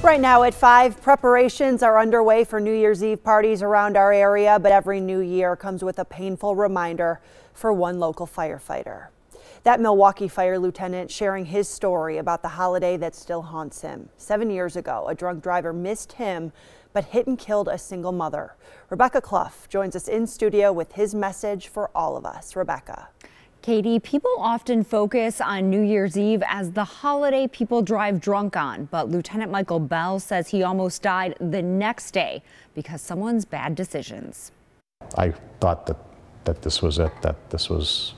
Right now at 5, preparations are underway for New Year's Eve parties around our area, but every new year comes with a painful reminder for one local firefighter. That Milwaukee fire lieutenant sharing his story about the holiday that still haunts him. Seven years ago, a drunk driver missed him, but hit and killed a single mother. Rebecca Clough joins us in studio with his message for all of us. Rebecca. Katie, people often focus on New Year's Eve as the holiday people drive drunk on, but Lieutenant Michael Ball says he almost died the next day because someone's bad decisions. I thought that, that this was it, that this was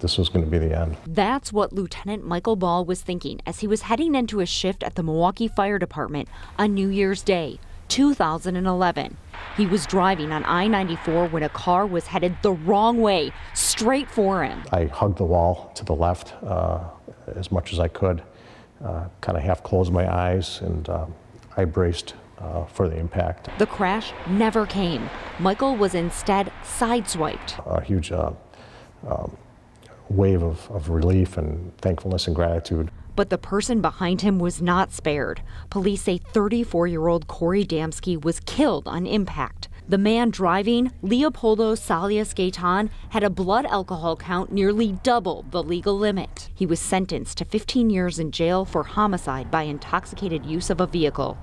this was going to be the end. That's what Lieutenant Michael Ball was thinking as he was heading into a shift at the Milwaukee Fire Department on New Year's Day, 2011. He was driving on I 94 when a car was headed the wrong way, straight for him. I hugged the wall to the left uh, as much as I could, uh, kind of half closed my eyes, and uh, I braced uh, for the impact. The crash never came. Michael was instead sideswiped. A huge uh, um, wave of, of relief and thankfulness and gratitude. But the person behind him was not spared. Police say 34 year old Corey Damsky was killed on impact. The man driving, Leopoldo Salias Gaitan, had a blood alcohol count nearly double the legal limit. He was sentenced to 15 years in jail for homicide by intoxicated use of a vehicle.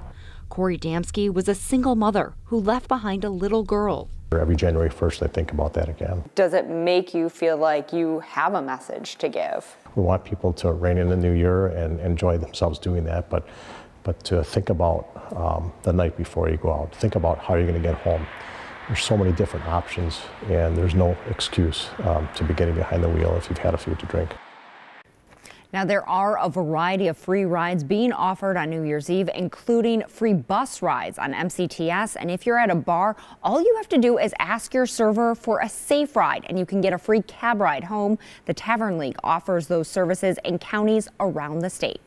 Corey Damsky was a single mother who left behind a little girl. Every January 1st, I think about that again. Does it make you feel like you have a message to give? We want people to rein in the new year and enjoy themselves doing that, but, but to think about um, the night before you go out. Think about how you're going to get home. There's so many different options, and there's no excuse um, to be getting behind the wheel if you've had a few to drink. Now, there are a variety of free rides being offered on New Year's Eve, including free bus rides on MCTS. And if you're at a bar, all you have to do is ask your server for a safe ride, and you can get a free cab ride home. The Tavern League offers those services in counties around the state.